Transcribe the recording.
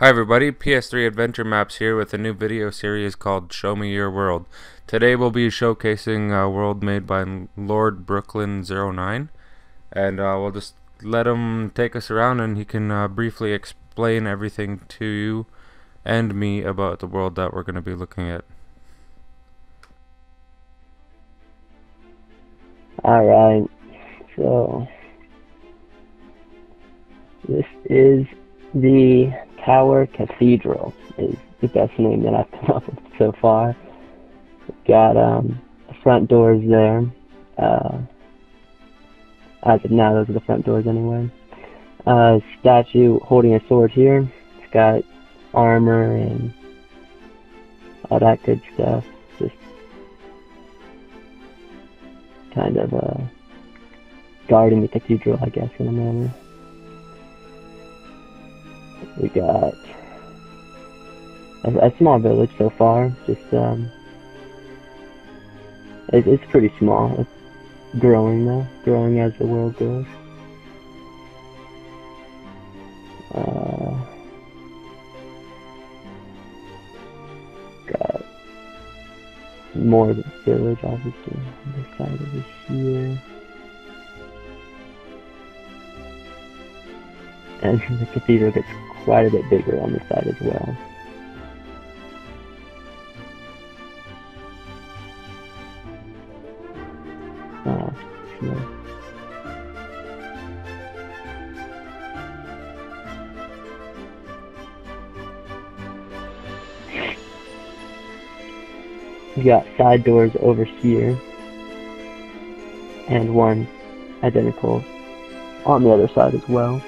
Hi everybody, PS3 Adventure Maps here with a new video series called Show Me Your World. Today we'll be showcasing a world made by Lord Brooklyn09 and uh, we'll just let him take us around and he can uh, briefly explain everything to you and me about the world that we're going to be looking at. Alright, so this is the Tower Cathedral is the best name that I've come up with so far. got um, the front doors there. Uh, as of now, those are the front doors anyway. Uh, statue holding a sword here. It's got armor and all that good stuff. Just kind of uh, guarding the cathedral, I guess, in a manner. We got a, a small village so far. Just um, it, it's pretty small. It's growing though, growing as the world goes. Uh, got more village, obviously, on this side over here. And the cathedral gets quite a bit bigger on the side as well. Uh, We got side doors over here, and one identical on the other side as well.